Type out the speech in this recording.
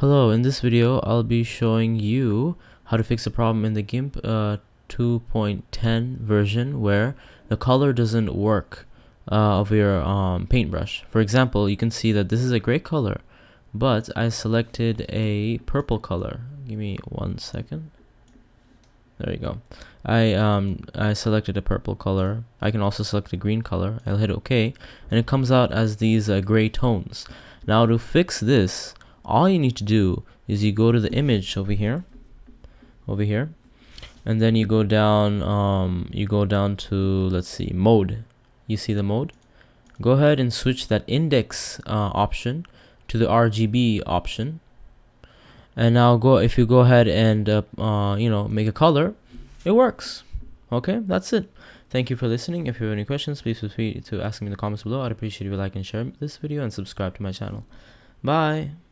Hello, in this video I'll be showing you how to fix a problem in the GIMP uh, 2.10 version where the color doesn't work uh, of your um, paintbrush. For example, you can see that this is a gray color, but I selected a purple color. Give me one second. There you go. I um I selected a purple color. I can also select a green color. I'll hit OK, and it comes out as these uh, gray tones. Now to fix this, all you need to do is you go to the image over here over here and then you go down um, you go down to let's see mode. You see the mode? Go ahead and switch that index uh, option to the RGB option. And now go if you go ahead and uh, uh, you know make a color it works. Okay that's it. Thank you for listening. If you have any questions please feel free to ask me in the comments below. I'd appreciate if you like and share this video and subscribe to my channel. Bye